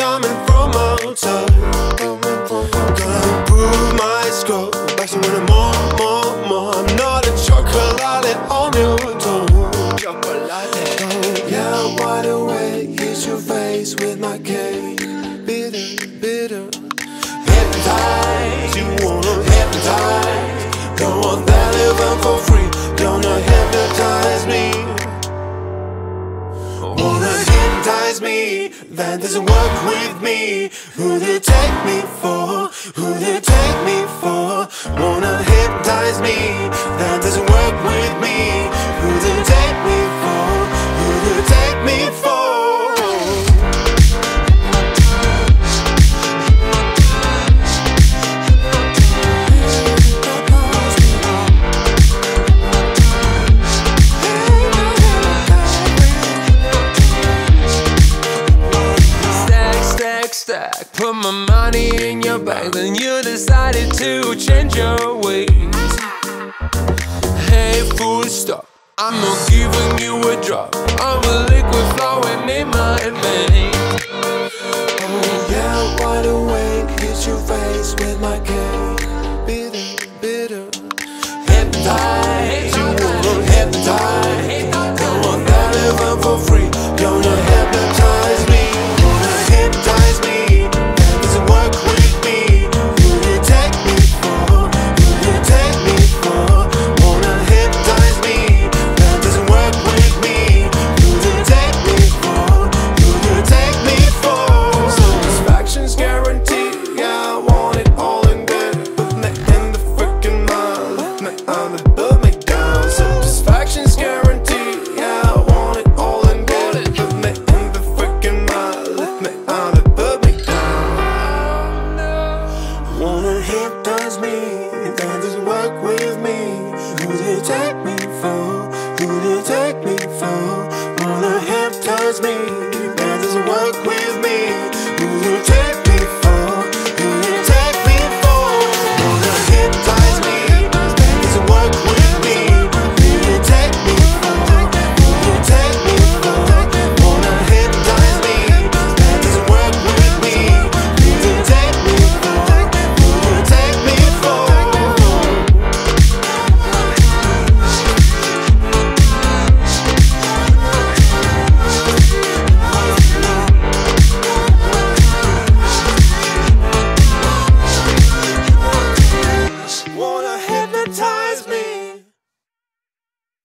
coming from outside. Gonna improve my score. Back to winning more, more, more. I'm not a chocolate on your tongue. Chocolate. Yeah, wide awake. Kiss your face with my cake. Bitter, bitter. Hypnotize. You wanna hypnotize. Don't want that living for free. Gonna hypnotize me. Wanna hypnotize me, that doesn't work with me. Who to take me for? Who to take me for? Put my money in your bag. Then you decided to change your ways. Hey, full stop. I'm not giving you a drop of a liquid flowing in my veins. Oh Yeah, wide awake, hit your face with my cake. pass me. Don't work with me. Who do you take me for? Who do you take me for? Wanna hypnotize me. Don't just work